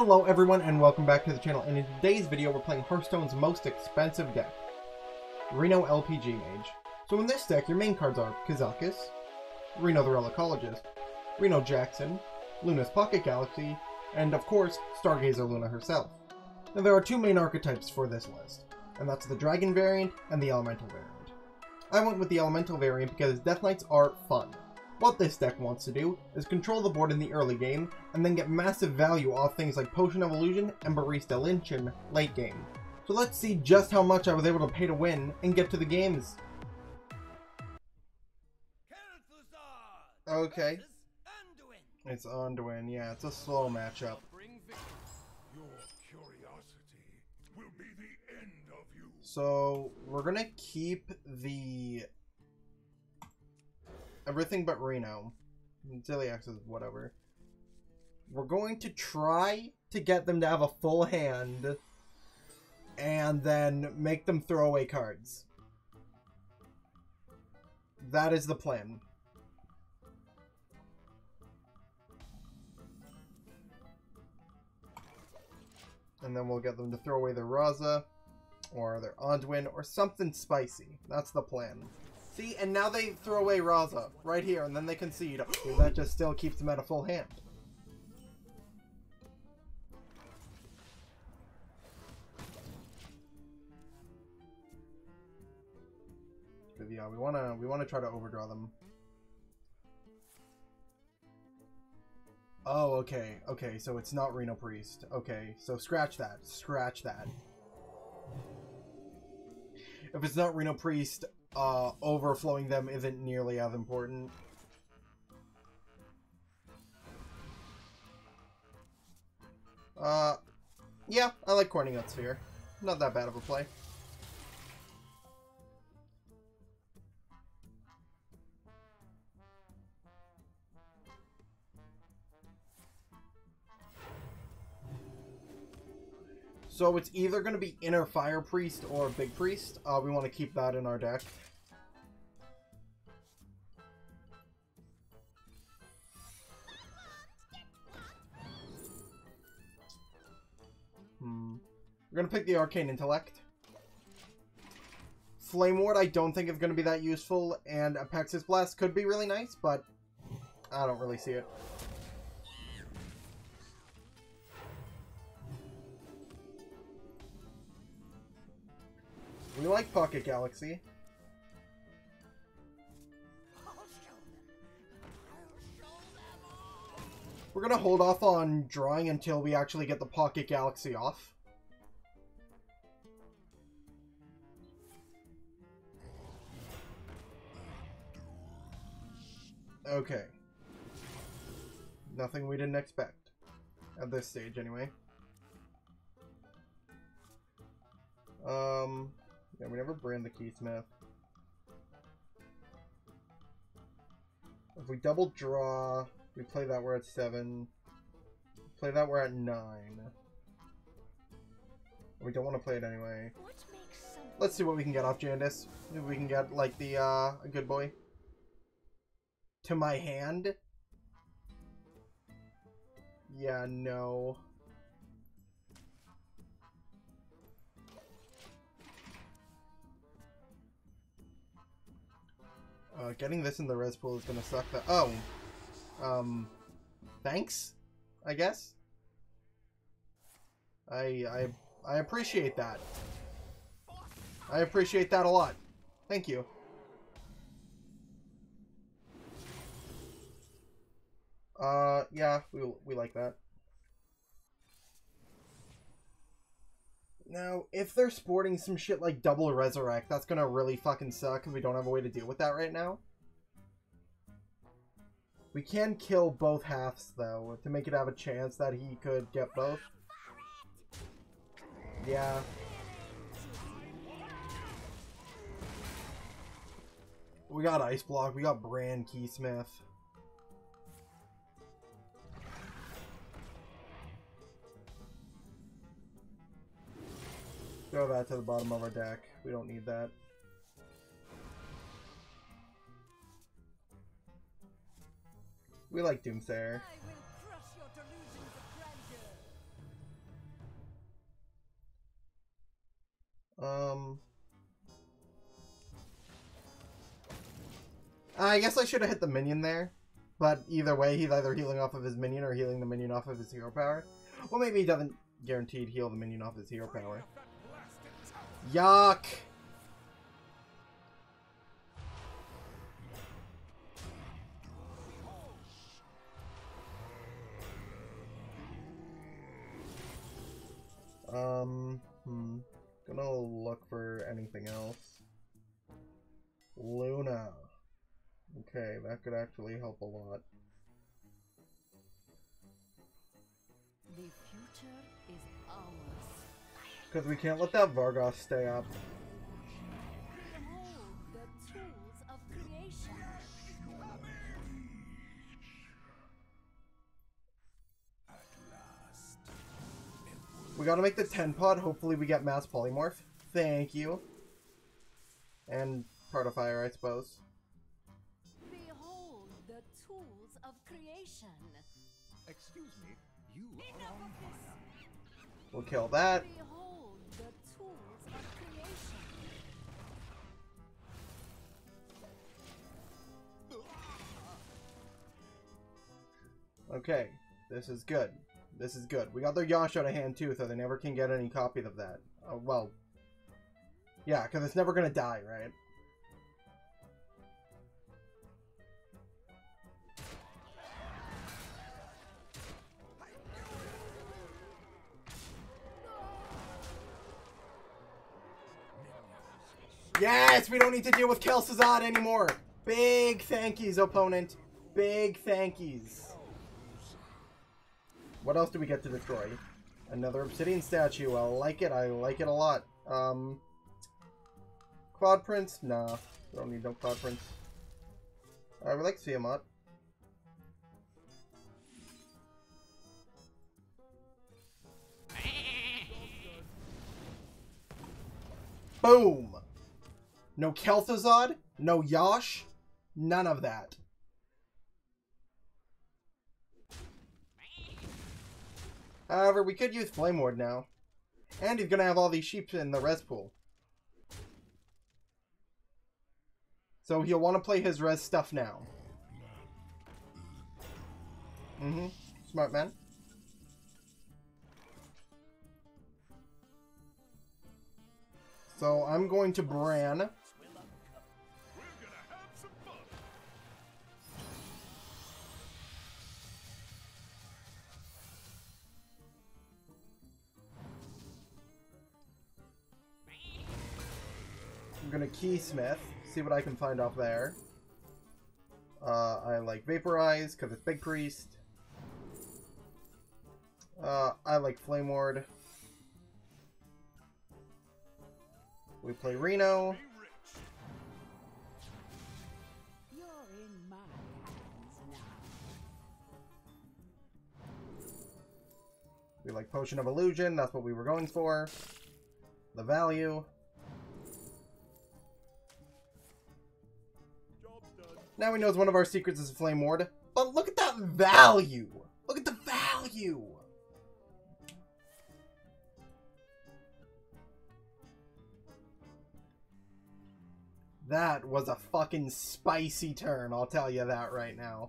Hello everyone and welcome back to the channel and in today's video we're playing Hearthstone's most expensive deck, Reno LPG Mage. So in this deck your main cards are Kazakus, Reno the Relicologist, Reno Jackson, Luna's Pocket Galaxy, and of course Stargazer Luna herself. Now there are two main archetypes for this list, and that's the Dragon variant and the Elemental variant. I went with the Elemental variant because Death Knights are fun. What this deck wants to do is control the board in the early game, and then get massive value off things like Potion of Illusion and Barista Lynch in late game. So let's see just how much I was able to pay to win and get to the games. Okay. It's Anduin, yeah, it's a slow matchup. So, we're gonna keep the... Everything but Reno. Zilliax is whatever. We're going to try to get them to have a full hand and then make them throw away cards. That is the plan. And then we'll get them to throw away their Raza or their Anduin, or something spicy. That's the plan. See, and now they throw away Raza right here, and then they concede. That just still keeps them at a full hand. Yeah, we wanna we wanna try to overdraw them. Oh, okay, okay, so it's not Reno Priest. Okay, so scratch that, scratch that. If it's not Reno Priest, uh, overflowing them isn't nearly as important. Uh, yeah, I like Corning Out Sphere. Not that bad of a play. So it's either going to be Inner Fire Priest or Big Priest. Uh, we want to keep that in our deck. The Arcane Intellect. Flame Ward I don't think is going to be that useful, and Apexis Blast could be really nice, but I don't really see it. We like Pocket Galaxy. We're gonna hold off on drawing until we actually get the Pocket Galaxy off. Okay. Nothing we didn't expect. At this stage, anyway. Um, yeah, we never brand the Keysmith. If we double draw, we play that we're at 7. Play that we're at 9. We don't want to play it anyway. Let's see what we can get off Jandice. If we can get, like, the, uh, a good boy. To my hand? Yeah, no. Uh, getting this in the res pool is gonna suck. The oh, um, thanks, I guess. I I I appreciate that. I appreciate that a lot. Thank you. Uh, yeah, we we like that. Now, if they're sporting some shit like Double Resurrect, that's gonna really fucking suck we don't have a way to deal with that right now. We can kill both halves, though, to make it have a chance that he could get both. Yeah. We got Ice Block, we got Brand Keysmith. Throw that to the bottom of our deck. We don't need that. We like Doomsayer. Um... I guess I should have hit the minion there. But either way, he's either healing off of his minion or healing the minion off of his hero power. Well, maybe he doesn't guaranteed heal the minion off his hero power. Yuck! Um, hmm. Gonna look for anything else. Luna. Okay, that could actually help a lot. Because we can't let that Vargoth stay up. Behold the tools of creation. We gotta make the 10 pod. Hopefully we get mass polymorph. Thank you. And part of fire, I suppose. Behold the tools of creation. Excuse me, you are on fire. We'll kill that. Behold Okay, this is good. This is good. We got their Yasha to hand too, so they never can get any copies of that. Uh, well, yeah, because it's never gonna die, right? Yes, we don't need to deal with Kel'Thuzad anymore. Big thank yous, opponent. Big thank yous. What else do we get to destroy? Another obsidian statue. I like it. I like it a lot. Um, Cloud Prince? Nah. We don't need no Cloud Prince. I would like to see him up. Boom! No Kel'Thuzad? No Yosh? None of that. However, we could use Flame Ward now. And he's gonna have all these sheep in the res pool. So he'll want to play his res stuff now. Mm-hmm. Smart man. So I'm going to Brann. I'm gonna Keysmith, see what I can find off there. Uh, I like Vaporize, because it's Big Priest. Uh, I like Flame Ward. We play Reno. We like Potion of Illusion, that's what we were going for. The value. Now he knows one of our secrets is Flame Ward. But look at that value! Look at the value! That was a fucking spicy turn, I'll tell you that right now.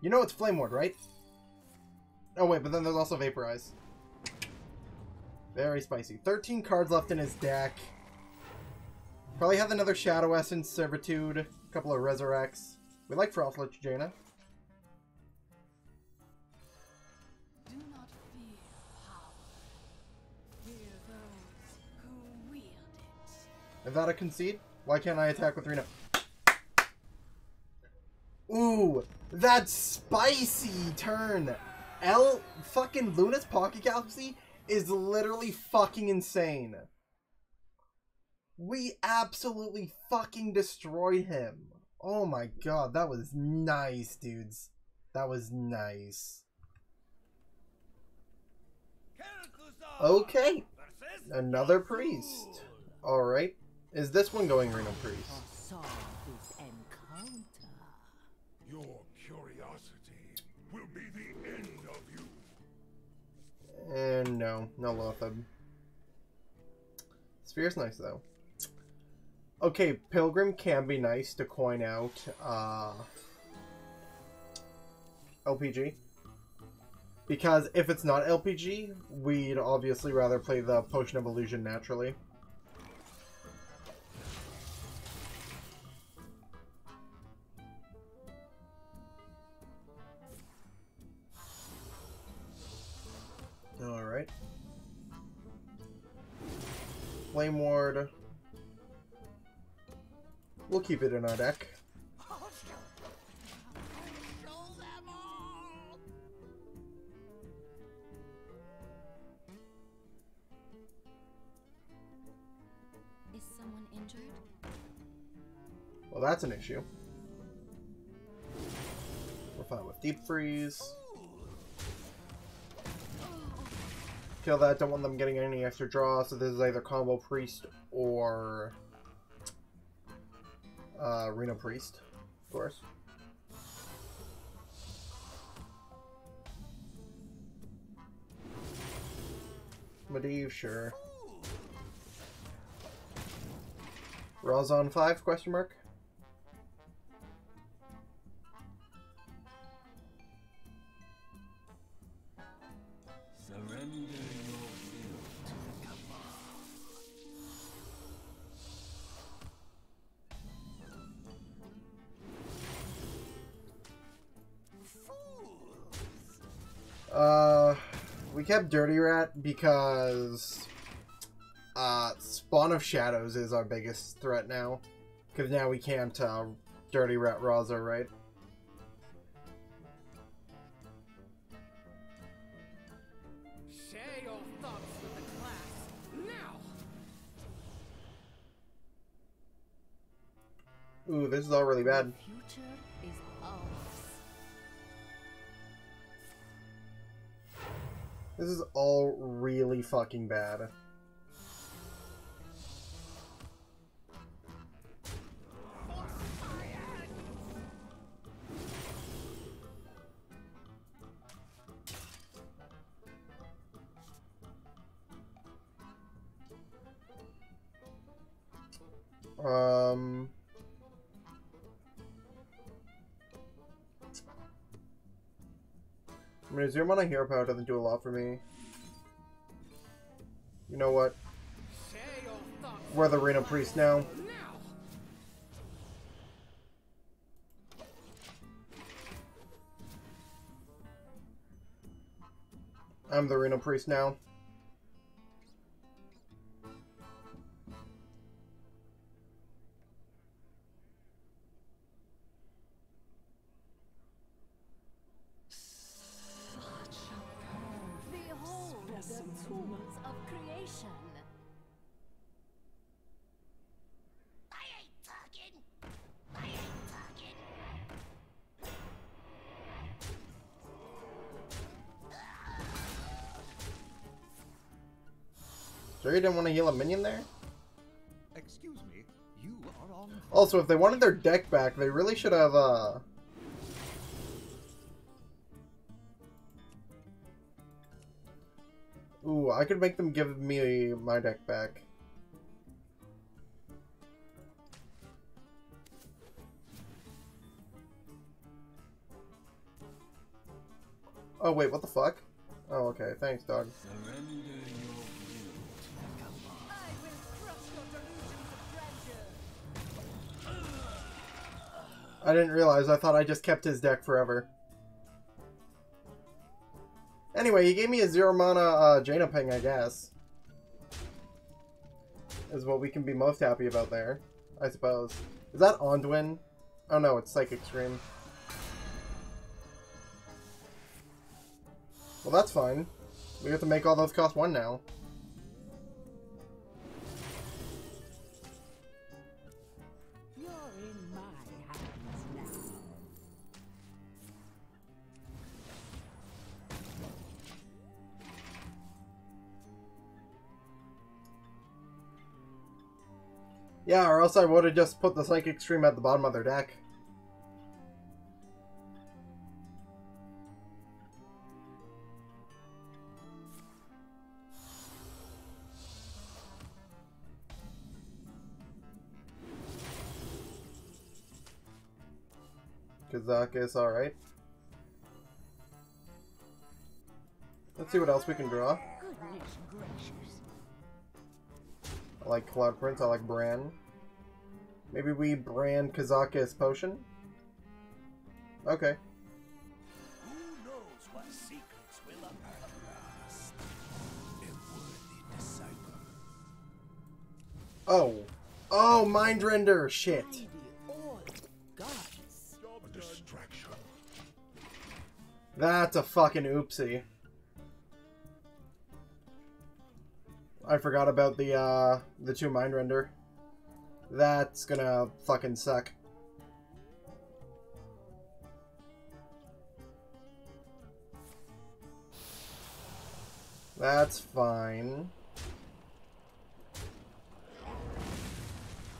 You know it's Flame Ward, right? Oh wait, but then there's also Vaporize. Very spicy. 13 cards left in his deck. Probably have another Shadow Essence, Servitude, a couple of Resurrects. We like Frost Lich Jaina. Do not fear power. Fear those who wield it. Is that a concede? Why can't I attack with Reno? Ooh, that spicy turn. L fucking Luna's Pocket Galaxy is literally fucking insane. We absolutely fucking destroyed him. Oh my god, that was nice, dudes. That was nice. Okay, another priest. Alright. Is this one going Reno Priest? Saw this encounter. Your curiosity will be the end of you. And no, no Loatheb. Sphere's nice though. Okay, Pilgrim can be nice to coin out uh, LPG. Because if it's not LPG, we'd obviously rather play the Potion of Illusion naturally. Alright. Flame Ward. We'll keep it in our deck. Is someone injured? Well, that's an issue. We're fine with Deep Freeze. Kill that, don't want them getting any extra draw, so this is either Combo Priest or uh, Reno Priest, of course. Medivh, sure. Razon 5, question mark? Rat because uh, Spawn of Shadows is our biggest threat now. Because now we can't uh, Dirty Rat Raza, right? Share your thoughts with the class now. Ooh, this is all really bad. This is all really fucking bad. Zero Mana Hero Power doesn't do a lot for me. You know what? We're the Reno Priest now. I'm the Reno Priest now. Didn't want to heal a minion there? Excuse me, you are on. Also, if they wanted their deck back, they really should have, uh... Ooh, I could make them give me my deck back. Oh, wait, what the fuck? Oh, okay, thanks, dog. Surrender I didn't realize. I thought I just kept his deck forever. Anyway, he gave me a zero mana uh, Jaina Ping, I guess. Is what we can be most happy about there, I suppose. Is that Anduin? Oh no, it's Psychic Scream. Well, that's fine. We have to make all those cost one now. Yeah, or else I would have just put the Psychic Scream at the bottom of their deck. Kazakus alright. Let's see what else we can draw. I like Cloud Prince, I like Brann. Maybe we brand Kazakus Potion? Okay. Disciple. Oh. mind render. Shit. That's a fucking oopsie. I forgot about the, uh, the two Mindrender. That's gonna fucking suck. That's fine.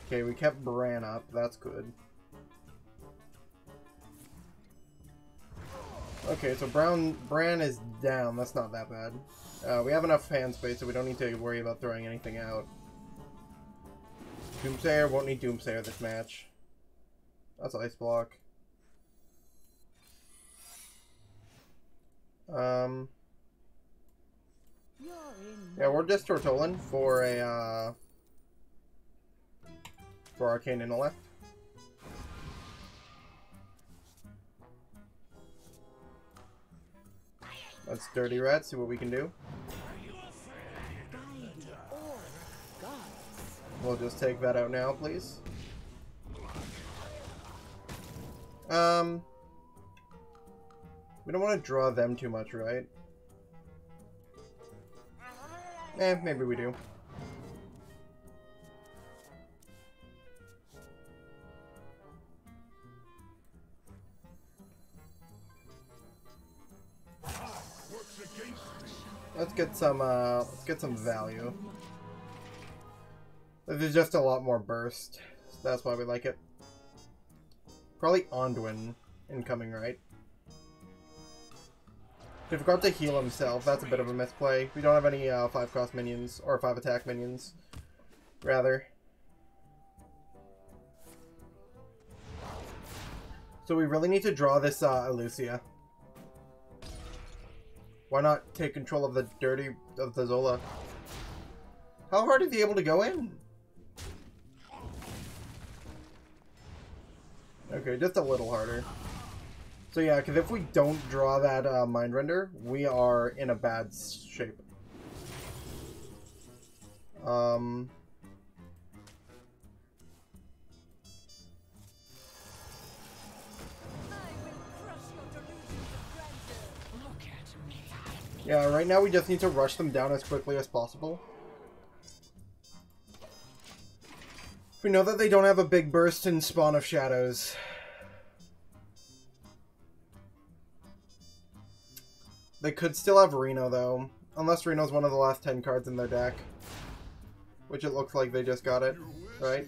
Okay, we kept Brann up. That's good. Okay, so Brown Brann is down. That's not that bad. Uh, we have enough hand space, so we don't need to worry about throwing anything out. Doomsayer won't need Doomsayer this match. That's Ice Block. Um, yeah, we're just Tortollan for a, uh, for Arcane Intellect. Let's Dirty Rat, see what we can do. We'll just take that out now, please. Um, we don't want to draw them too much, right? Eh, maybe we do. Let's get some, uh, let's get some value. There's just a lot more burst. That's why we like it. Probably Anduin incoming, right? He forgot to heal himself. That's a bit of a misplay. We don't have any uh, 5 cost minions, or 5 attack minions, rather. So we really need to draw this uh, Illucia. Why not take control of the dirty of the Zola? How hard is he able to go in? Okay, just a little harder. So yeah, because if we don't draw that uh, Mind Render, we are in a bad shape. Um... I will crush your delusions of grandeur. Look at me. Yeah, right now we just need to rush them down as quickly as possible. We know that they don't have a big burst in Spawn of Shadows. They could still have Reno, though. Unless Reno's one of the last 10 cards in their deck. Which it looks like they just got it, right?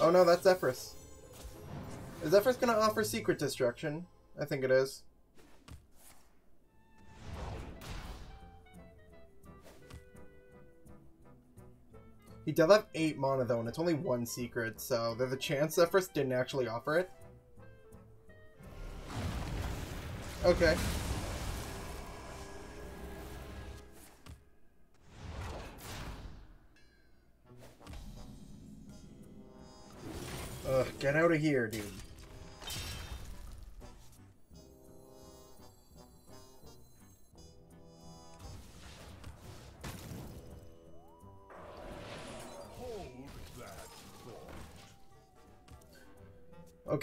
Oh no, that's Zephrys. Is Zephrys gonna offer Secret Destruction? I think it is. He does have 8 mana though, and it's only one secret, so there's a chance Zephrys didn't actually offer it. Okay. Ugh, get out of here, dude.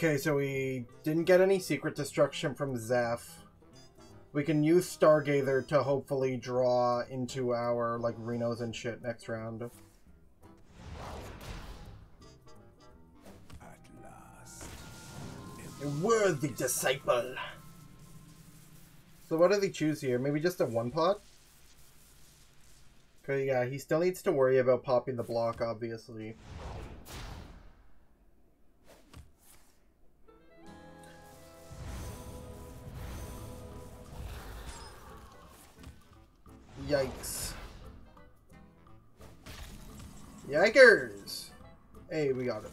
Okay, so we didn't get any secret destruction from Zeph. We can use Stargazer to hopefully draw into our, like, Renos and shit next round. At last. A worthy disciple! So what does he choose here? Maybe just a one-pot? Okay, yeah, he still needs to worry about popping the block, obviously.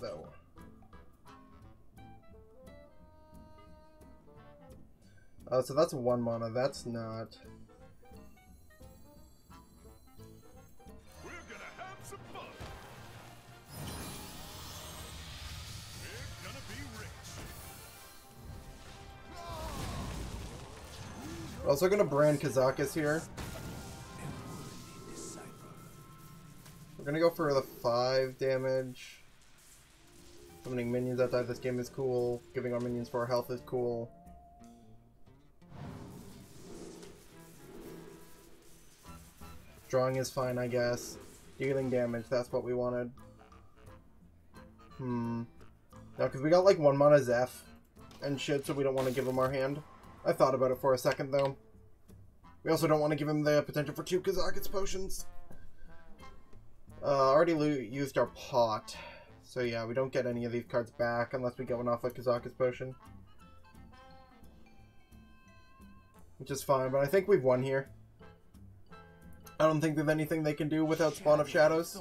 Yikers! Hey, we got it though. Uh, so that's one mana. That's not. We're gonna have some fun. We're gonna be rich. We're also gonna brand Kazakus here. We're gonna go for the five damage. Summoning minions outside this game is cool. Giving our minions four health is cool. Drawing is fine, I guess. Dealing damage, that's what we wanted. Hmm. No, because we got like one mana Zeph and shit, so we don't want to give him our hand. I thought about it for a second, though. We also don't want to give him the potential for two Kazakus potions. Uh, already used our pot. So yeah, we don't get any of these cards back unless we get one off a Kazakus potion. Which is fine, but I think we've won here. I don't think there's anything they can do without Spawn of Shadows.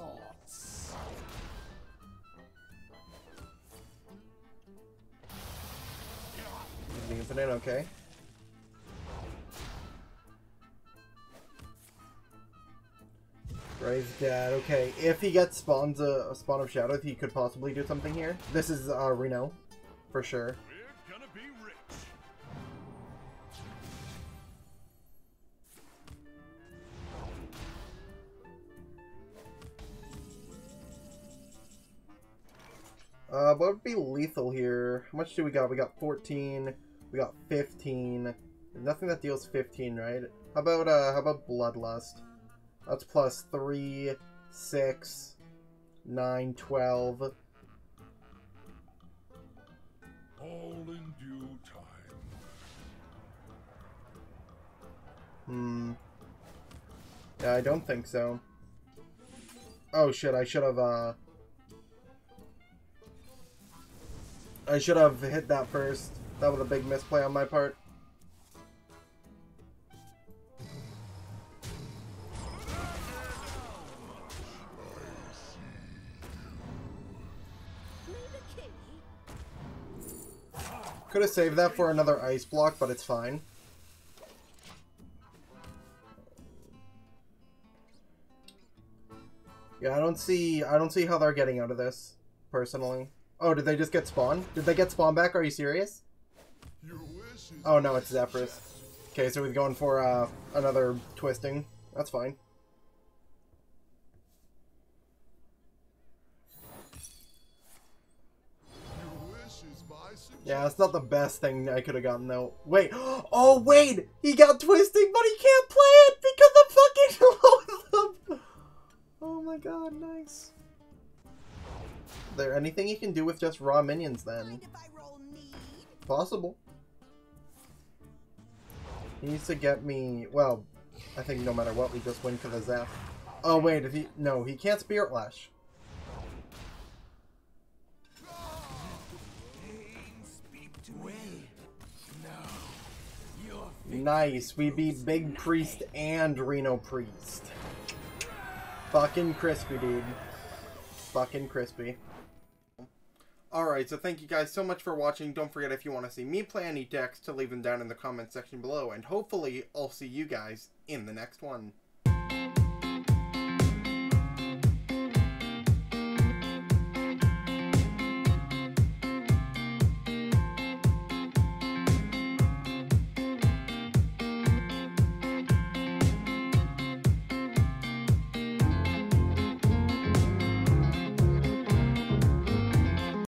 The Infinite, okay. Gray's dead. Okay, if he gets spawns a, a spawn of shadows, he could possibly do something here. This is uh, Reno, for sure. Uh, what would be lethal here? How much do we got? We got 14. We got 15. Nothing that deals 15, right? How about uh, how about Bloodlust? That's plus 3, 6, 9, 12. All in due time. Hmm. Yeah, I don't think so. Oh shit, I should have, uh... I should have hit that first. That was a big misplay on my part. Could have saved that for another ice block, but it's fine. Yeah, I don't see I don't see how they're getting out of this, personally. Oh, did they just get spawn? Did they get spawn back? Are you serious? Oh no, it's Zephrys. Okay, so we're going for uh, another twisting. That's fine. your wish is my suggestion. Yeah, it's not the best thing I could have gotten though. Wait, oh wait, he got twisting, but he can't play it because the fucking. Oh my god, nice. Is there anything he can do with just raw minions then? Mind if I roll need? Possible. He needs to get me. Well, I think no matter what, we just win for the Zeph. Oh wait, if he no, he can't Spirit Lash. Nice, we beat Big Priest and Reno Priest. Fucking crispy, dude. Fucking crispy. Alright, so thank you guys so much for watching. Don't forget if you want to see me play any decks to leave them down in the comment section below. And hopefully I'll see you guys in the next one.